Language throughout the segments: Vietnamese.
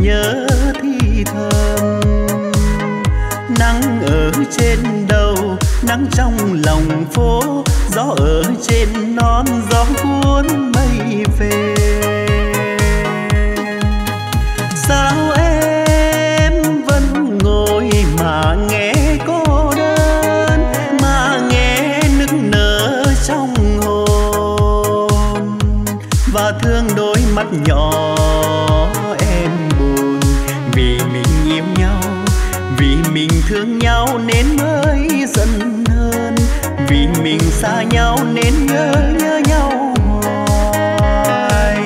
nhớ thi thầm. Nắng ở trên đầu, nắng trong lòng phố, gió ở trên non, gió cuốn mây về. xa nhau nên nhớ nhớ nhau hoài.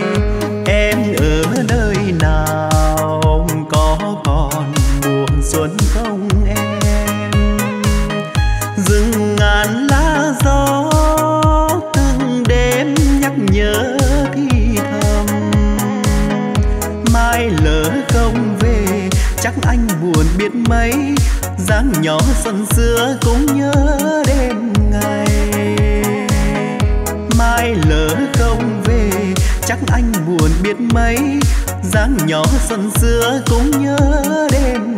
Em ở nơi nào, có còn buồn xuân không em? Rừng ngàn lá gió, từng đêm nhắc nhớ thi thầm. Mai lỡ không về, chắc anh buồn biết mấy. Dáng nhỏ xuân xưa cũng nhớ buồn biết mấy dáng nhỏ xuân xưa cũng nhớ đêm.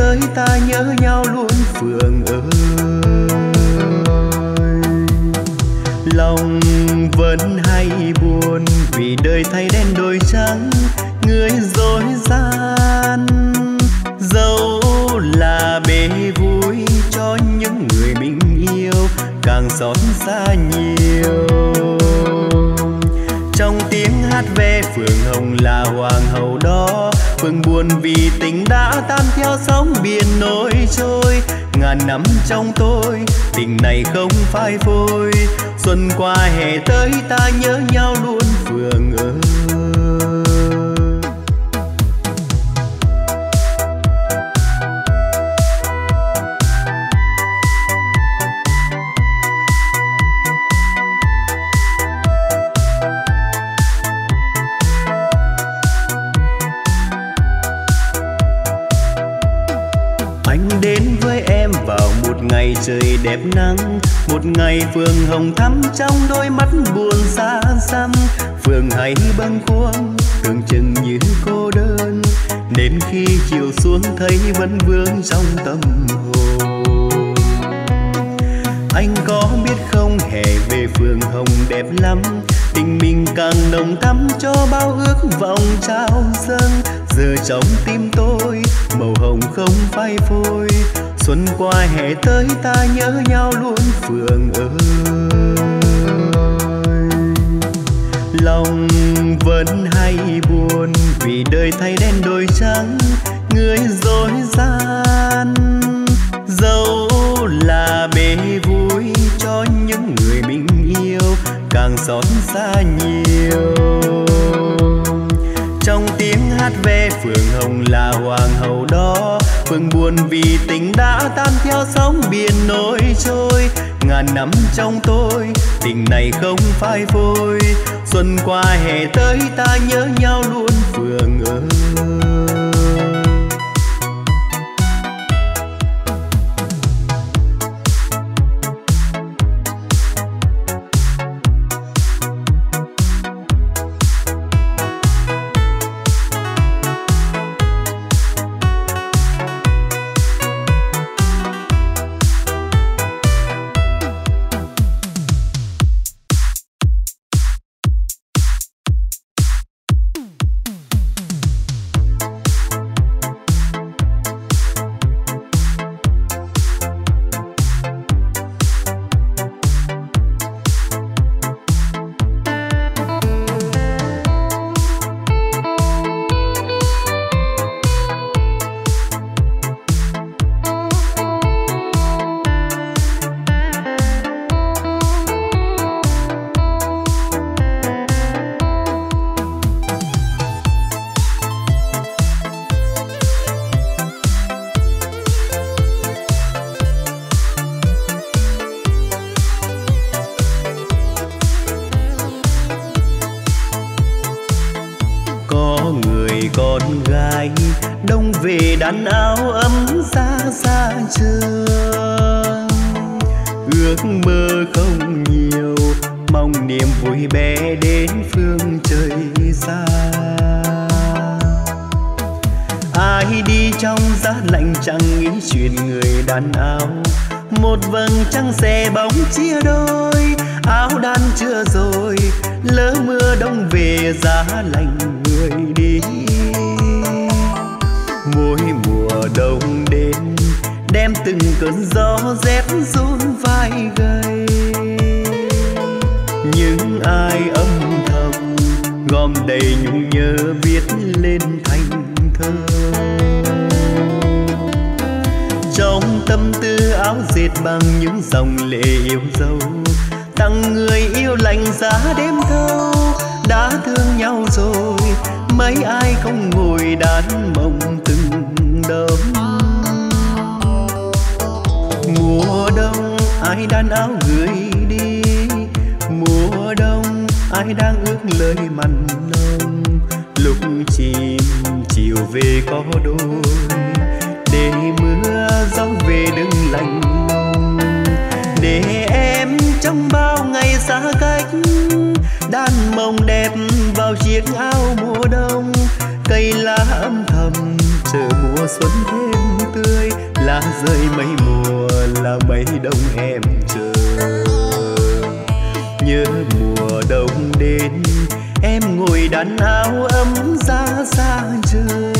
tới ta nhớ nhau luôn phường ơi. Lòng vẫn hay buồn vì đời thay đen đổi trắng, người dối gian. Dẫu là bề vui cho những người mình yêu, càng xót xa nhiều. Trong tiếng hát về phường hồng là hoàng hậu đó phương buồn vì tình đã tan theo sóng biển nổi trôi. Ngàn năm trong tôi, tình này không phai phôi. Xuân qua hè tới ta nhớ nhau luôn phường ơi. Ngày trời đẹp nắng, một ngày phường hồng thắm trong đôi mắt buồn xa xăm. Phường hay bâng khuâng, tưởng chừng như cô đơn. Đến khi chiều xuống thấy vẫn vương trong tâm hồn. Anh có biết không, hè về phường hồng đẹp lắm. Tình mình càng nồng thắm cho bao ước vọng trao dâng. Giờ trong tim tôi, màu hồng không phai phôi xuân qua hè tới ta nhớ nhau luôn phường ơi. Lòng vẫn hay buồn vì đời thay đen đổi trắng, người dối gian. Dẫu là bể vui cho những người mình yêu, càng xót xa nhiều. Trong tiếng hát ve phường hồng là hoàng hậu đó. Phương buồn vì tình đã tan theo sóng biển nổi trôi. Ngàn năm trong tôi, tình này không phai phôi. Xuân qua hè tới ta nhớ nhau luôn phường ơi. nhớ mùa đông đến. Em ngồi đan áo ấm ra xa trường.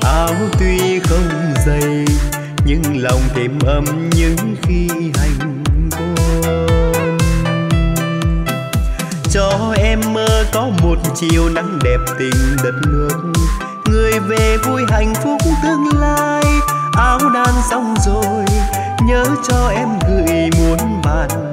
Áo tuy không dày, nhưng lòng thêm ấm những khi hành quân cho em mơ có một chiều nắng đẹp tình đất nước. Người về vui hạnh phúc tương lai. Áo đan xong rồi, nhớ cho em gửi muôn bạn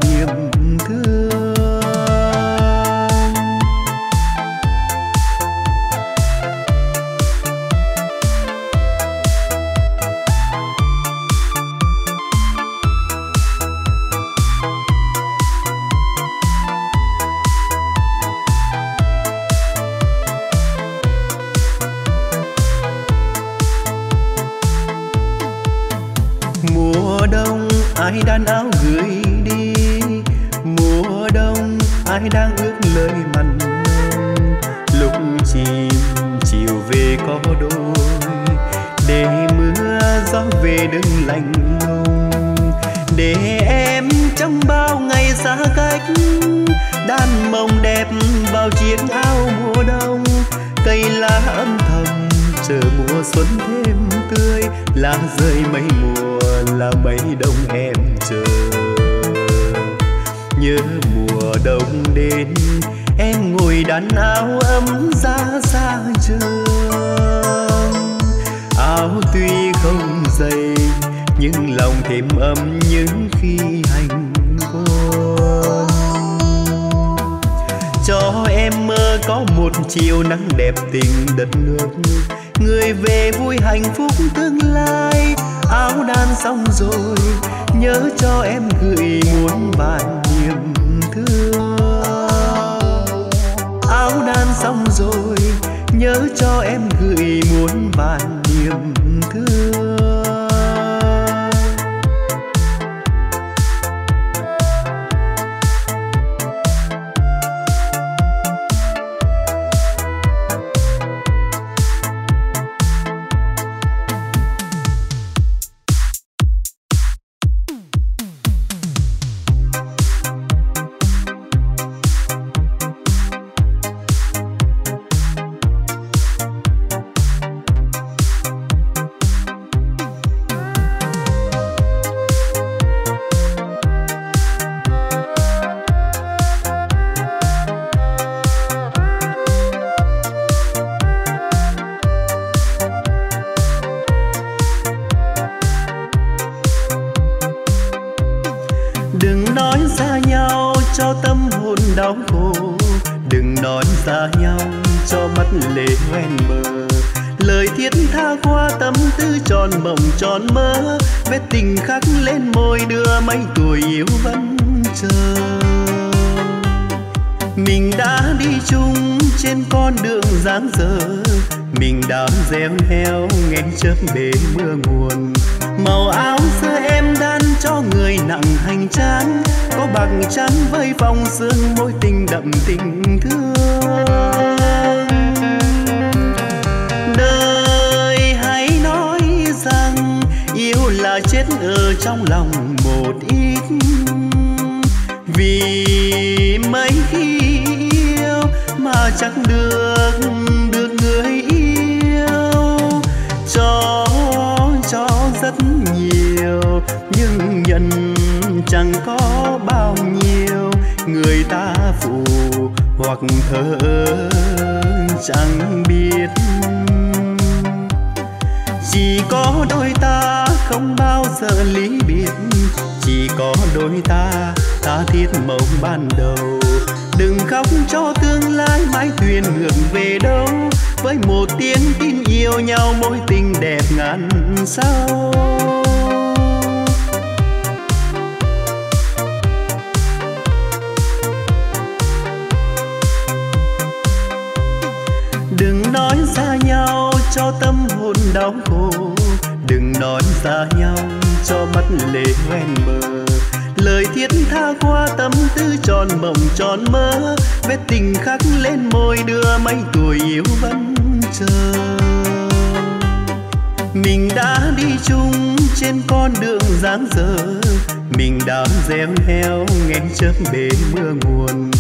trước bến mưa nguồn.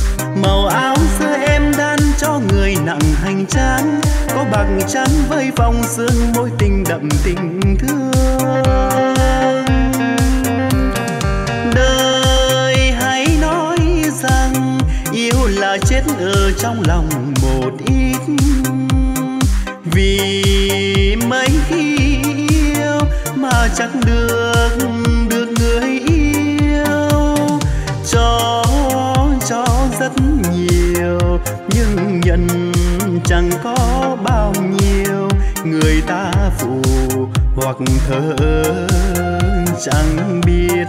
Màu áo xưa em đan cho người nặng hành trang có bằng trắng với vòng sương môi tình đậm tình thương. Đời hãy nói rằng yêu là chết ở trong lòng một ít. Vì mấy khi yêu mà chẳng được nhưng nhân chẳng có bao nhiêu. Người ta phụ hoặc thơ chẳng biết.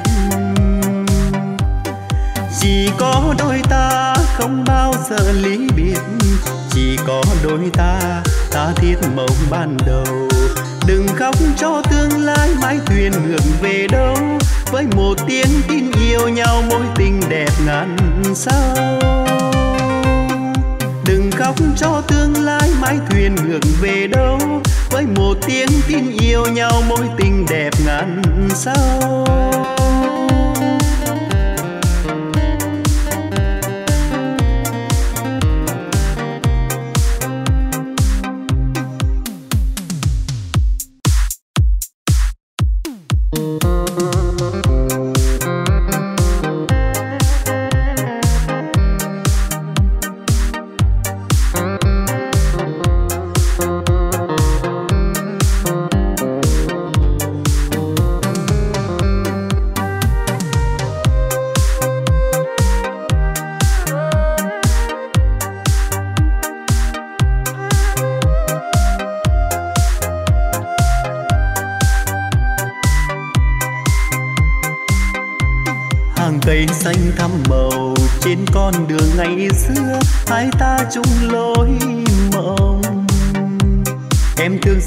Chỉ có đôi ta không bao giờ lý biệt. Chỉ có đôi ta ta thiết mộng ban đầu. Đừng khóc cho tương lai mãi thuyền ngược về đâu. Với một tiếng tin yêu nhau mối tình đẹp ngàn sao đừng khóc cho tương lai mãi thuyền ngược về đâu. Với một tiếng tin yêu nhau mối tình đẹp ngàn sao.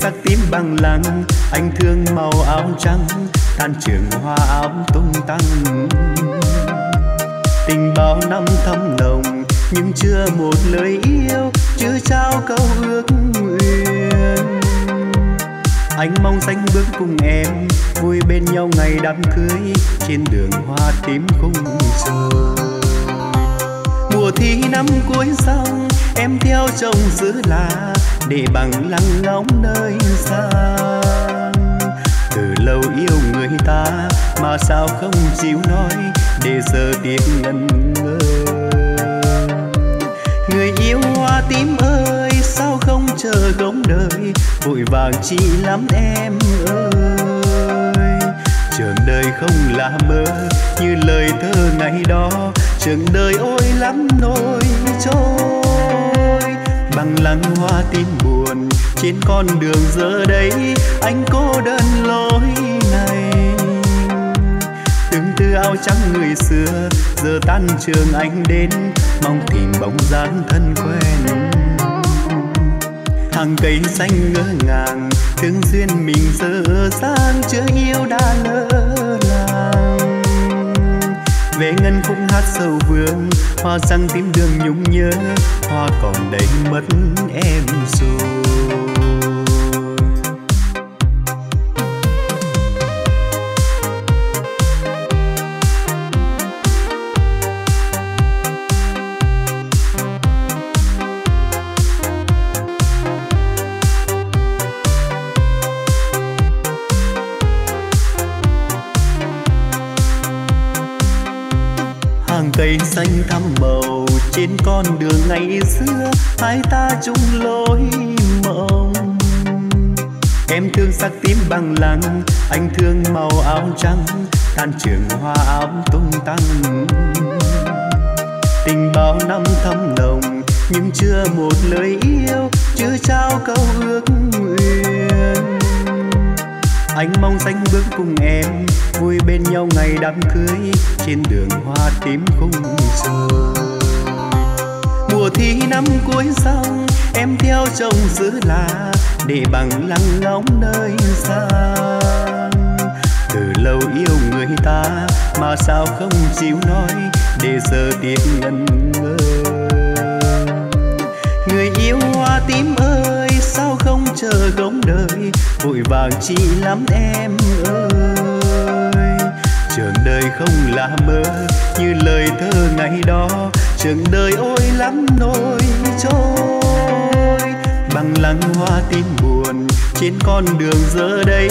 Sắc tím bằng lăng, anh thương màu áo trắng, tan trường hoa áo tung tăng. Tình bao năm thâm nồng, nhưng chưa một lời yêu, chưa trao câu ước nguyện. Anh mong danh bước cùng em, vui bên nhau ngày đám cưới, trên đường hoa tím khung trời. Mùa thi năm cuối xong em theo chồng giữ là để bằng lăng ngóng nơi xa từ lâu yêu người ta mà sao không chịu nói để giờ tiếc ngần ngơ. Người yêu hoa tím ơi, sao không chờ gống đời? Vội vàng chi lắm em ơi. Trường đời không là mơ, như lời thơ ngày đó. Trường đời ôi lắm nỗi trôi bằng lăng hoa tim buồn trên con đường giờ đây. Anh cô đơn lối này, từng tư áo trắng người xưa, giờ tan trường anh đến, mong tìm bóng dáng thân quen. Hàng cây xanh ngỡ ngàng, thương duyên mình giờ sang chưa yêu đã lỡ về ngân khúc hát sầu vương hoa răng tím đường nhung nhớ, hoa còn đây mất em rồi. Con đường ngày xưa, hai ta chung lối mộng. Em thương sắc tím bằng lăng, anh thương màu áo trắng, tan trường hoa áo tung tăng. Tình bao năm thâm nồng, nhưng chưa một lời yêu, chưa trao câu ước nguyện. Anh mong danh bước cùng em, vui bên nhau ngày đám cưới, trên đường hoa tím khung trời mùa thi năm cuối xong em theo chồng giữ là để bằng lăng ngóng nơi xa. Từ lâu yêu người ta mà sao không chịu nói để giờ tiếc ngần ngơ. Người yêu hoa tím ơi, sao không chờ gống đời, vội vàng chi lắm em ơi. Trường đời không là mơ, như lời thơ ngày trường đời ôi lắm nỗi trôi. Bằng lăng hoa tim buồn trên con đường giờ đây.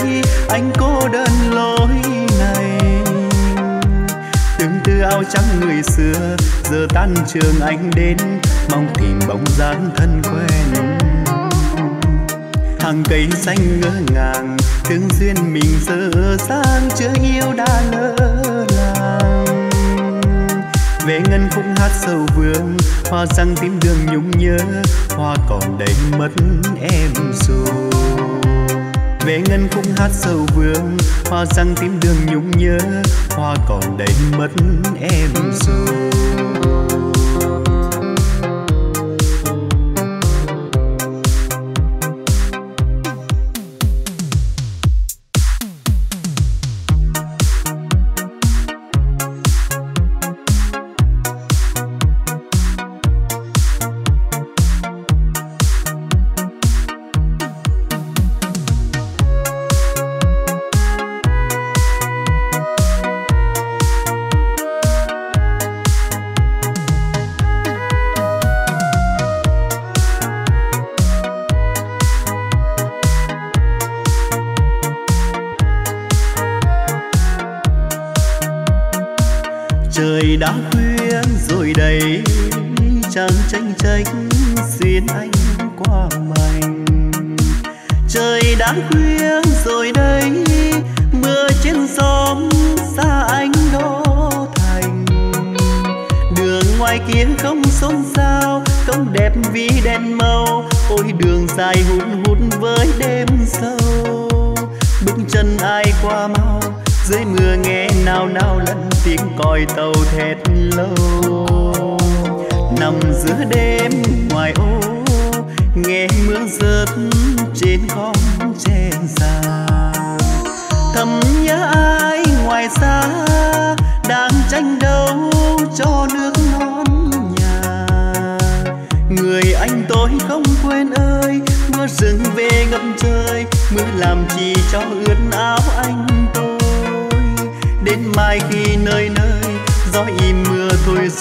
Anh cô đơn lối này. Từng tư áo trắng người xưa, giờ tan trường anh đến. Mong tìm bóng dáng thân quen. Hàng cây xanh ngỡ ngàng, thương duyên mình giờ sang, chưa yêu đã lỡ về ngân khúc hát sâu vương, hoa răng tím đường nhung nhớ, hoa còn đầy mất em rồi. Về ngân khúc hát sâu vương, hoa răng tím đường nhung nhớ, hoa còn đầy mất em rồi.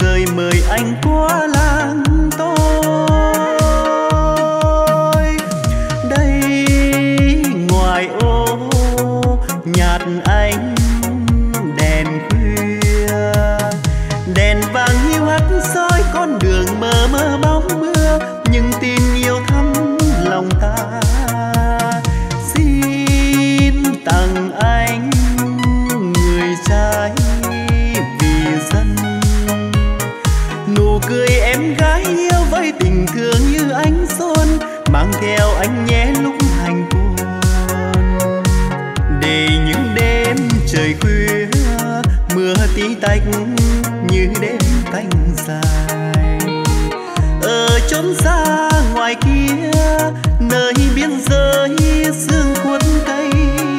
rời mời anh qua lại. ngoài kia, nơi biên giới sương cuốn cây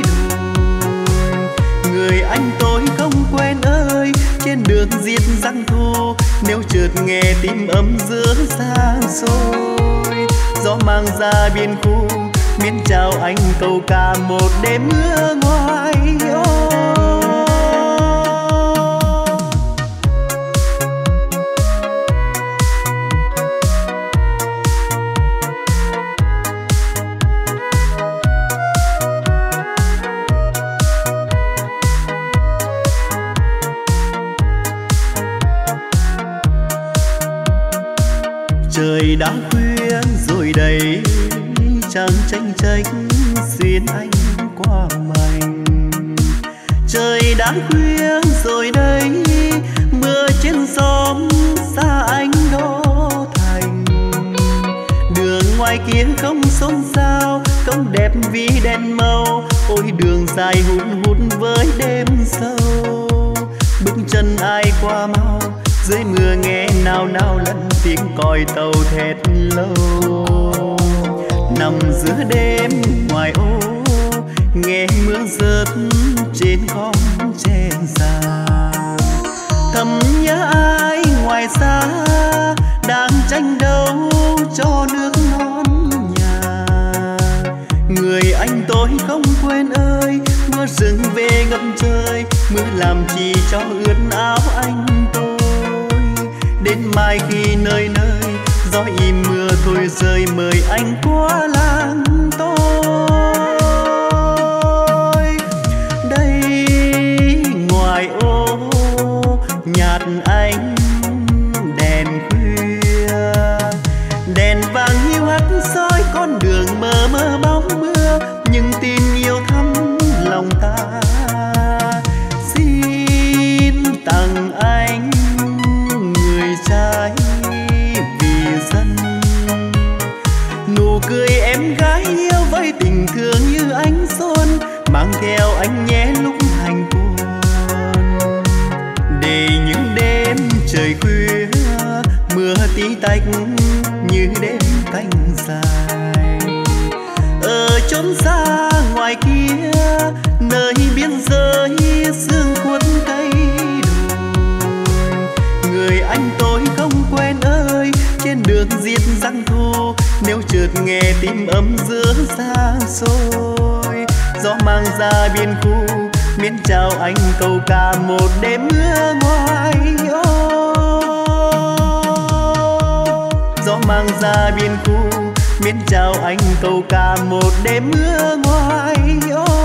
đùi người anh tôi không quen ơi, trên đường diệt răng thô, nếu chợt nghe tim ấm giữa xa xôi gió mang ra biên khu miễn chào anh câu ca một đêm mưa ngoài oh. kia không xôn xao công đẹp vì đèn màu. Ôi đường dài hun hút với đêm sâu. Bước chân ai qua mau, dưới mưa nghe nao nao lẫn tiếng còi tàu thét lâu. Nằm giữa đêm ngoài ô, nghe mưa rớt trên con tre già. Thầm nhớ ai ngoài xa, đang tranh đấu cho nước non người anh tôi không quên ơi. Mưa rừng về ngập trời, mưa làm chi cho ướt áo anh tôi. Đến mai khi nơi nơi, gió im mưa thôi rơi mời anh qua làng. Dài. Ở chốn xa ngoài kia, nơi biên giới sương cuốn cây đồi. Người anh tôi không quen ơi, trên đường diệt răng thu. Nếu chợt nghe tim ấm giữa xa xôi, gió mang ra biên khu, miễn chào anh câu ca một đêm mưa ngoài ô. Gió mang ra biên khu miễn chào anh câu ca một đêm mưa ngoài ôi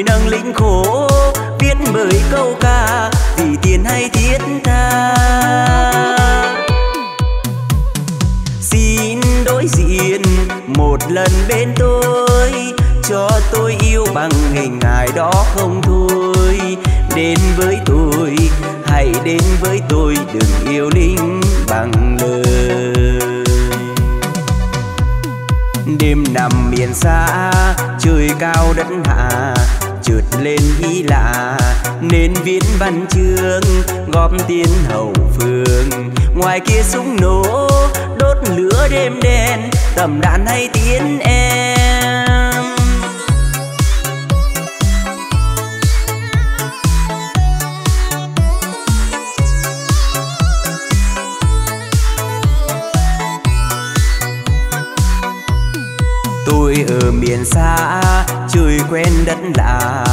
người nâng lĩnh khổ, viết bởi câu ca, vì tiền hay thiết tha. Xin đối diện một lần bên tôi, cho tôi yêu bằng hình ngài đó không thôi. Đến với tôi, hãy đến với tôi, đừng yêu linh bằng lời. Đêm nằm miền xa, trời cao đất hạ trượt lên ý lạ nên viết văn chương, góp tiền hậu phương. Ngoài kia súng nổ, đốt lửa đêm đen, tầm đạn hay tiến em. Tôi ở miền xa trời quen đất lạ,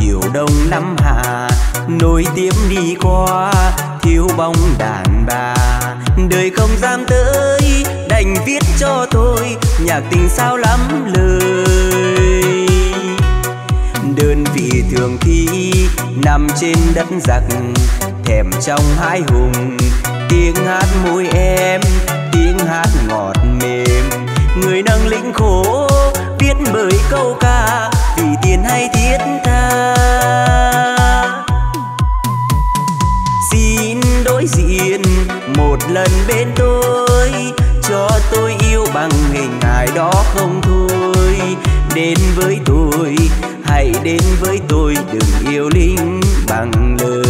nhiều đông năm hà. Nối tiếp đi qua, thiếu bóng đàn bà. Đời không dám tới, đành viết cho tôi nhạc tình sao lắm lời. Đơn vị thường khi nằm trên đất giặc, thèm trong hai hùng. Tiếng hát môi em, tiếng hát ngọt mềm. Người nâng lĩnh khổ viết bởi câu ca, vì tiền hay thiết tha. Xin đối diện một lần bên tôi, cho tôi yêu bằng hình hài đó không thôi. Đến với tôi, hãy đến với tôi, đừng yêu linh bằng lời.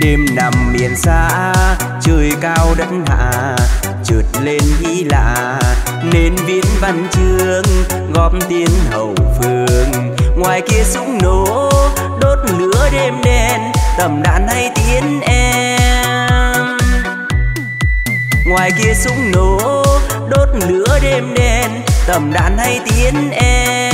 Đêm nằm miền xa, trời cao đất hạ trượt lên ý lạ nên viết văn chương, góp tiền hậu phương. Ngoài kia súng nổ, đốt lửa đêm đen, tầm đạn hay tiến em. Ngoài kia súng nổ, đốt lửa đêm đen, tầm đạn hay tiến em.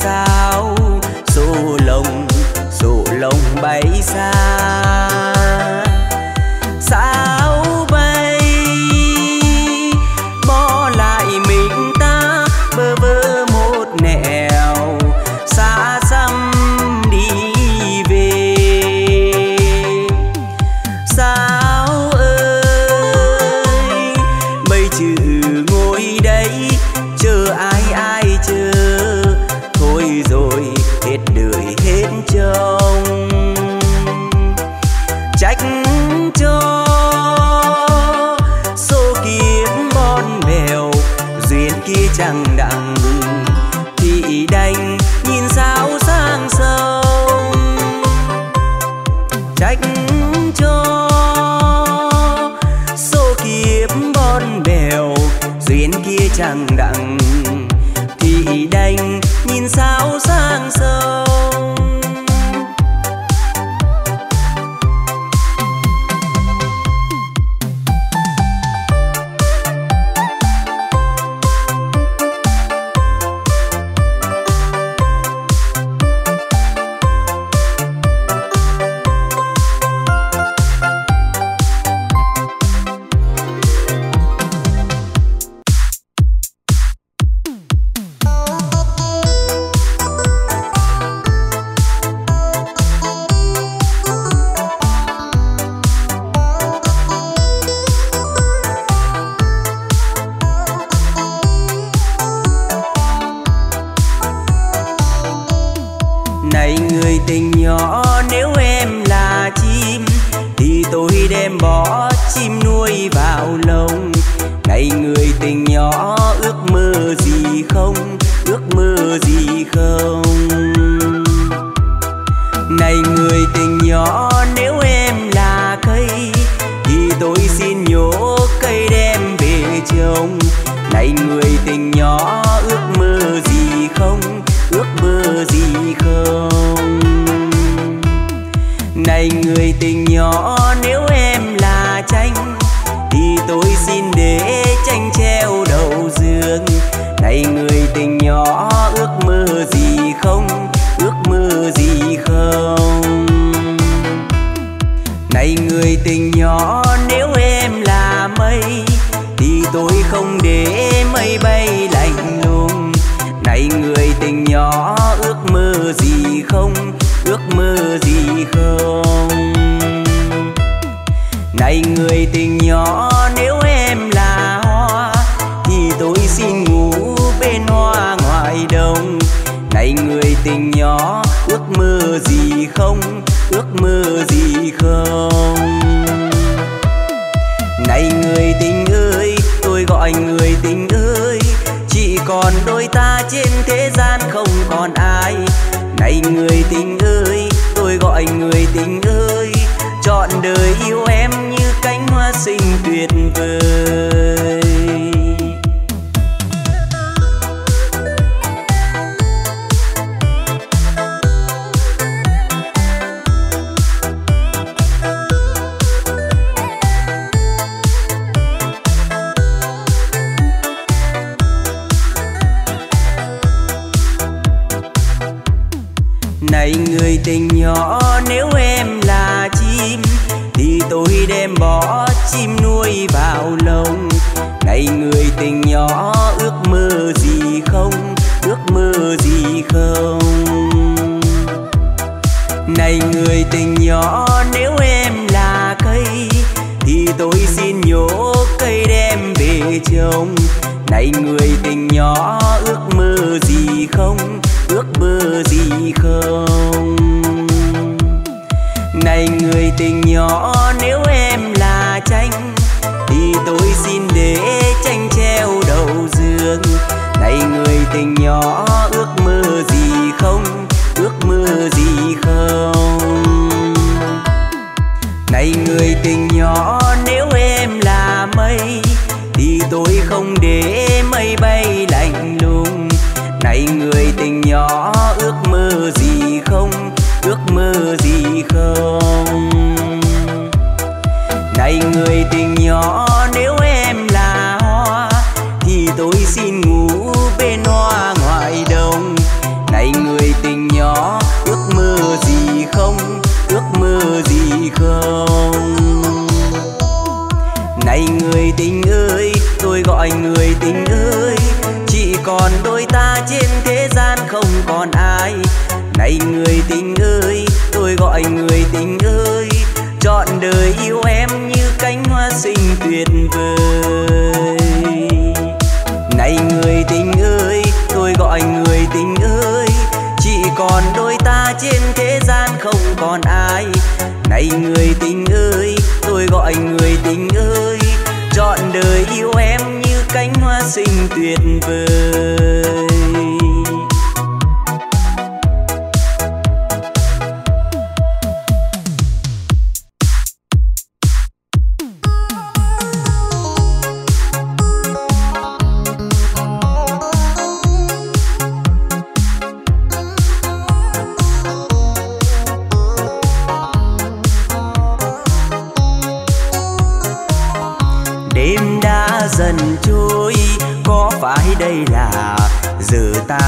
Chim tôi xin để tranh treo đầu giường. Này người tình nhỏ, ước mơ gì không? Ước mơ gì không? Này người tình nhỏ, nếu em là mây, thì tôi không để mây bay lạnh lùng. Này người tình nhỏ, ước mơ gì không? Ước mơ gì không? Này người tình nhỏ, nếu em là hoa, thì tôi xin ngủ bên hoa ngoài đồng. Này người tình nhỏ, ước mơ gì không? Ước mơ gì không? Này người tình ơi, tôi gọi người tình ơi. Chỉ còn đôi ta trên thế gian không còn ai. Này người tình ơi, tôi gọi người tình ơi trọn đời yêu em như cánh hoa xinh tuyệt vời. Này người tình nhỏ, nếu em là tôi đem bỏ chim nuôi vào lồng. Này người tình nhỏ, ước mơ gì không? Ước mơ gì không? Này người tình nhỏ, nếu em là cây, thì tôi xin nhổ cây đem về trồng. Này người tình nhỏ, ước mơ gì không? Ước mơ gì không? này người tình nhỏ, nếu em là tranh, thì tôi xin để tranh treo đầu giường. Này người tình nhỏ, ước mơ gì không? Ước mơ gì không? Này người tình nhỏ, nếu em là mây, thì tôi không để mây bay lạnh lùng. Này người tình nhỏ, ước mơ gì không? Này người tình nhỏ, nếu em là hoa, thì tôi xin ngủ bên hoa ngoại đồng. Này người tình nhỏ, ước mơ gì không? Ước mơ gì không? Này người tình ơi, tôi gọi người tình ơi. Chỉ còn đôi ta trên thế gian không còn ai. Này người tình mọi người tình ơi, chọn đời yêu em như cánh hoa xinh tuyệt vời. Này người tình ơi, tôi gọi người tình ơi, chỉ còn đôi ta trên thế gian không còn ai. Này người tình ơi, tôi gọi người tình ơi, chọn đời yêu em như cánh hoa xinh tuyệt vời.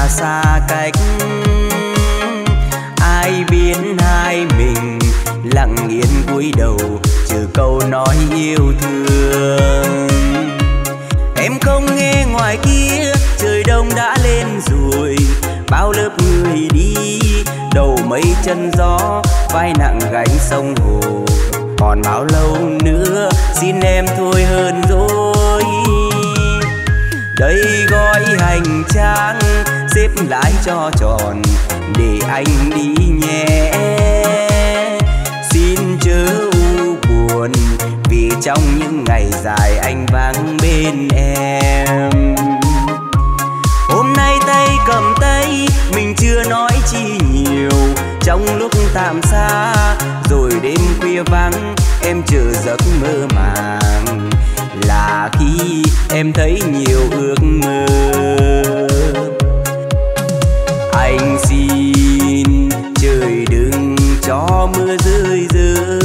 Xa cách. Ai biết hai mình lặng yên cúi đầu trừ câu nói yêu thương. Em không nghe ngoài kia, trời đông đã lên rồi. Bao lớp người đi, đầu mây chân gió, vai nặng gánh sông hồ. Còn bao lâu nữa, xin em thôi hơn rồi đây gói hành trang, xếp lại cho tròn, để anh đi nhé. Xin chớ u buồn, vì trong những ngày dài anh vắng bên em. Hôm nay tay cầm tay, mình chưa nói chi nhiều. Trong lúc tạm xa, rồi đêm khuya vắng, em chờ giấc mơ màng là khi em thấy nhiều ước mơ. Anh xin trời đừng cho mưa rơi rơi.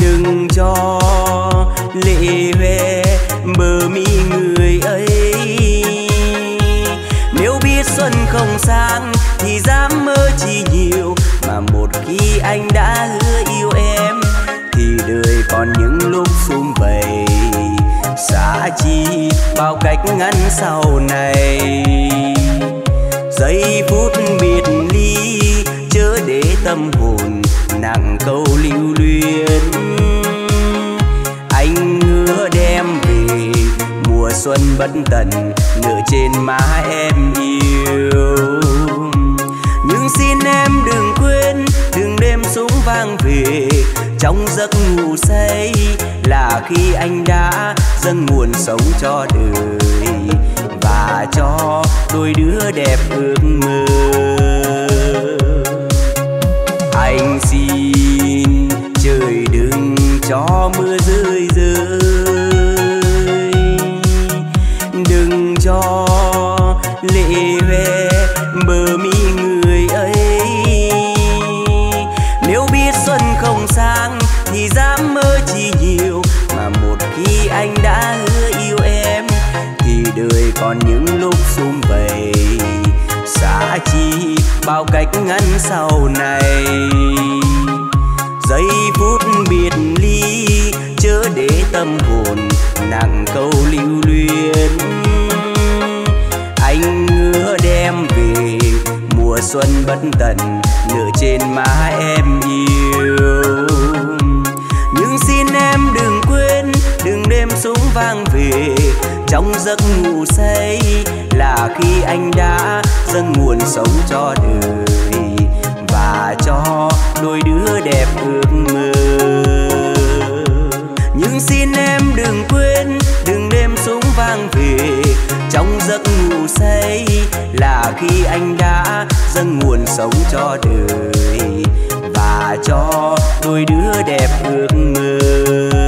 Đừng cho lệ hoe bờ mi người ấy. Nếu biết xuân không sang thì dám mơ chi nhiều, mà một khi anh đã hứa yêu em còn những lúc sum vầy. Xa chi, bao cách ngăn sau này. Giây phút biệt ly, chớ để tâm hồn nặng câu lưu luyến. Anh hứa đem về, mùa xuân bất tận, nửa trên má em yêu. Nhưng xin em đừng vang về. Trong giấc ngủ say là khi anh đã dâng nguồn sống cho đời và cho đôi đứa đẹp ước mơ. Anh xin trời đừng cho mưa rơi rơi. Đừng cho lệ đời còn những lúc sum vầy. Xa chi, bao cách ngăn sau này. Giây phút biệt ly, chớ để tâm hồn nặng câu lưu luyến. Anh hứa đem về, mùa xuân bất tận, nửa trên má em yêu. Nhưng xin em đừng quên, đừng đêm súng vang về trong giấc ngủ say là khi anh đã dâng nguồn sống cho đời. Và cho đôi đứa đẹp ước mơ. Nhưng xin em đừng quên, đừng đêm súng vang về. Trong giấc ngủ say là khi anh đã dâng nguồn sống cho đời. Và cho đôi đứa đẹp ước mơ.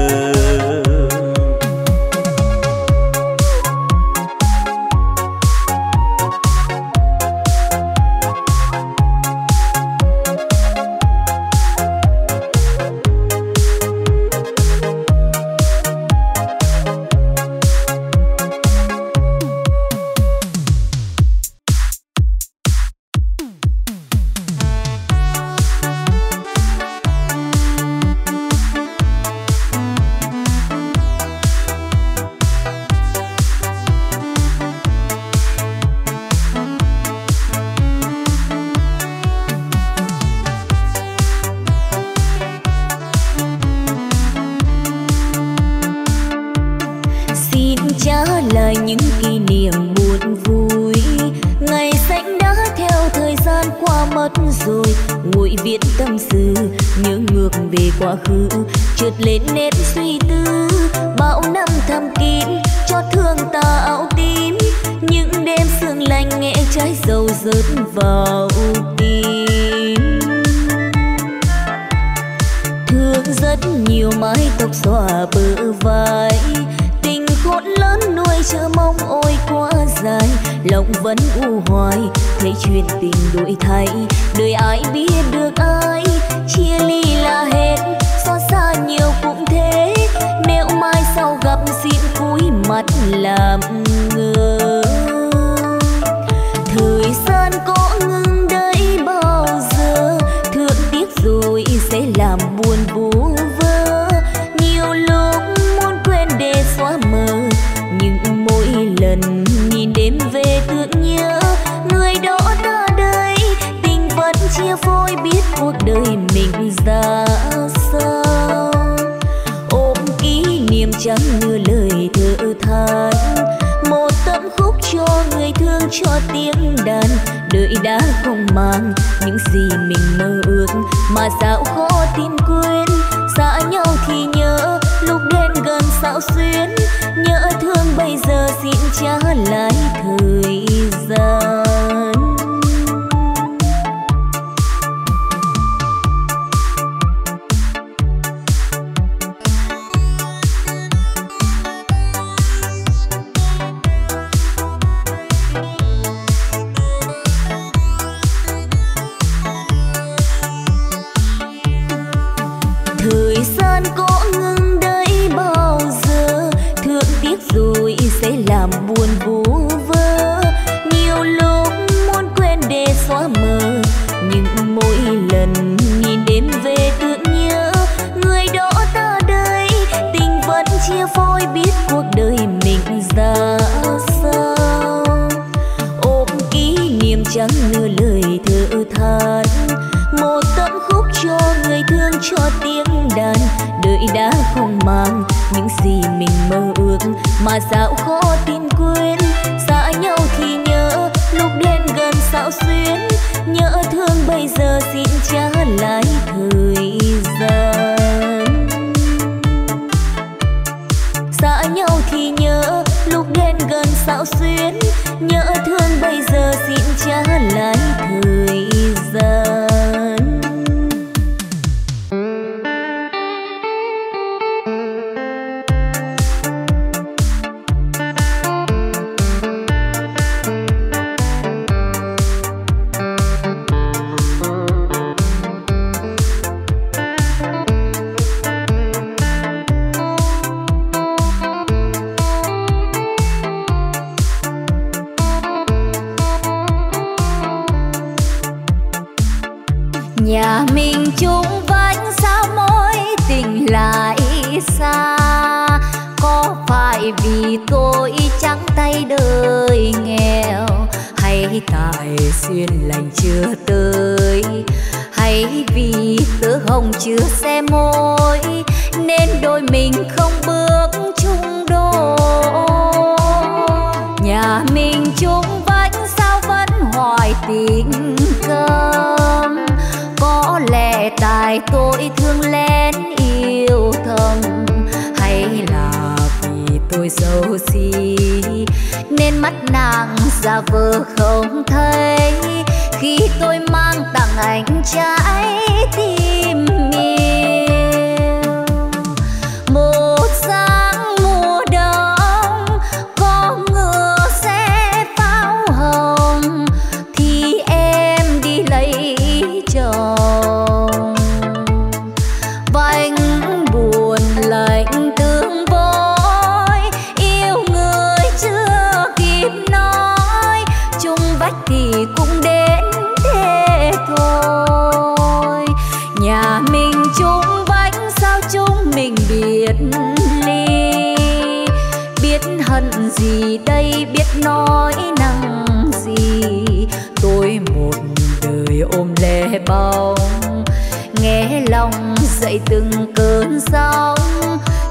Nghe lòng dậy từng cơn sóng.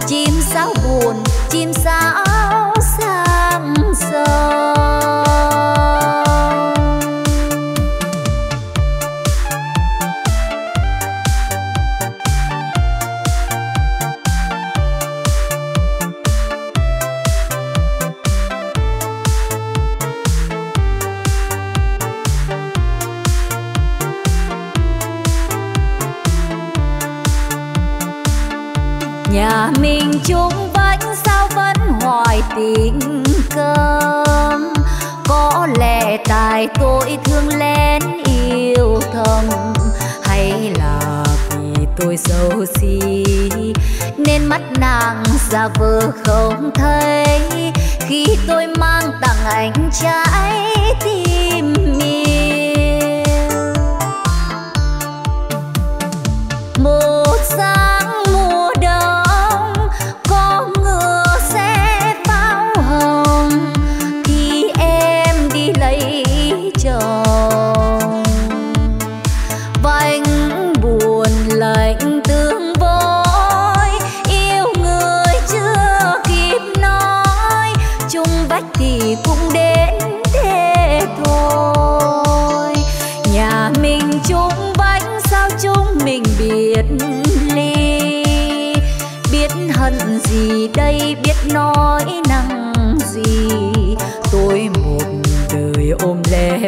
Chim sao buồn chim sao lẽ tôi thương lén yêu thầm. Hay là vì tôi xấu xí, nên mắt nàng ra vờ không thấy. Khi tôi mang tặng anh trái tim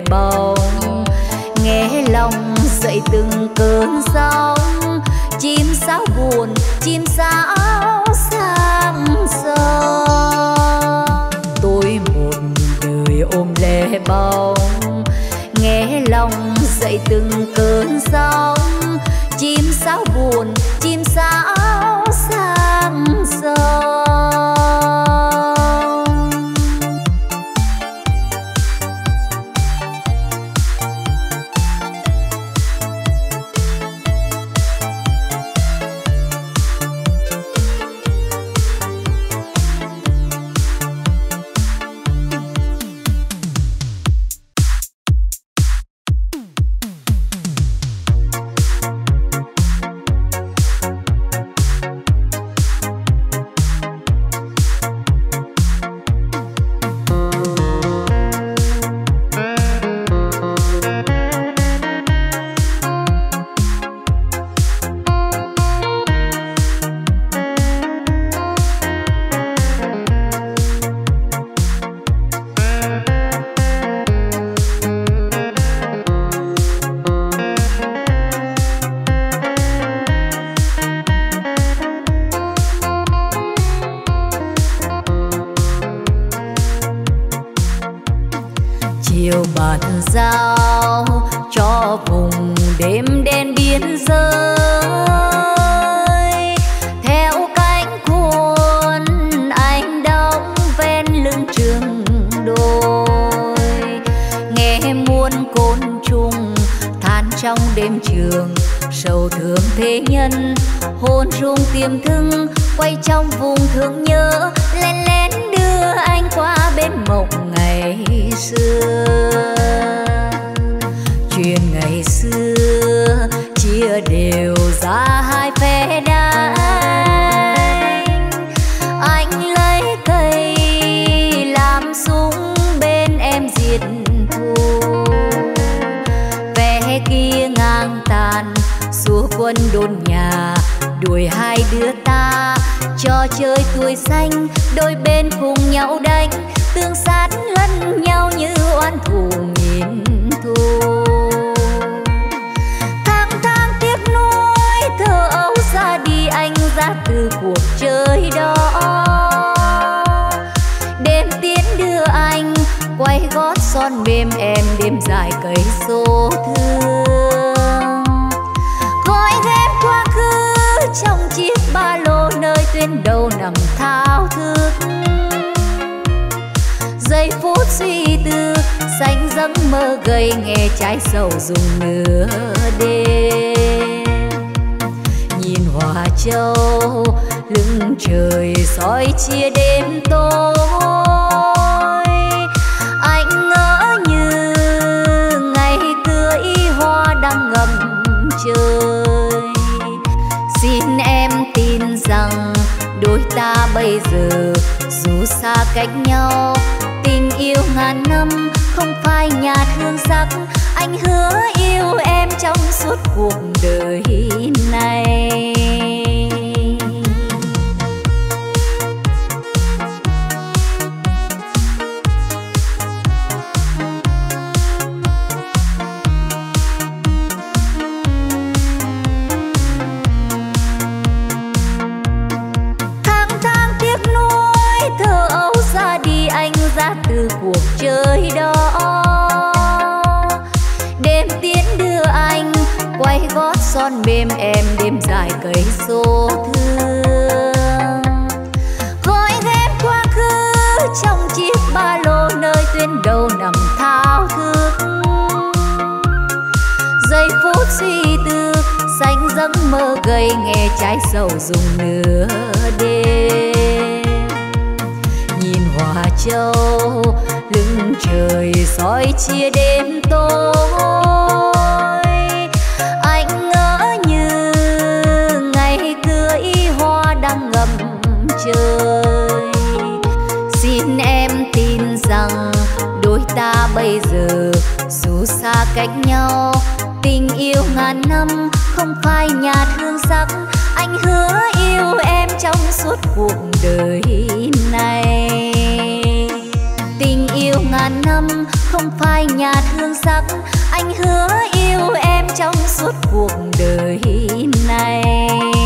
bóng nghe lòng dậy từng cơn sóng, chim sao buồn, chim sao sang sông. Tôi một đời ôm lẻ bóng nghe lòng dậy từng cơn sóng, chim sao buồn lòng thao thức. Giây phút suy tư, xanh giấc mơ gây nghe trái sầu dùng nửa đêm. Nhìn hòa châu, lưng trời soi chia đêm tối. Anh ngỡ như ngày tươi, hoa đang ngầm trời. Xin em tin rằng đôi ta bây giờ. Dù xa cách nhau, tình yêu ngàn năm, không phai nhạt hương sắc. Anh hứa yêu em trong suốt cuộc đời này. Son mềm em đêm dài cây số thương. Gói ghém quá khứ trong chiếc ba lô nơi tuyến đầu nằm thao thức. Giây phút suy tư, xanh giấc mơ gây nghe trái sầu dùng nửa đêm. Nhìn hòa châu, lưng trời soi chia đêm tối. Bây giờ, dù xa cách nhau, tình yêu ngàn năm, không phai nhạt hương sắc. Anh hứa yêu em trong suốt cuộc đời này. Tình yêu ngàn năm, không phai nhạt hương sắc. Anh hứa yêu em trong suốt cuộc đời này.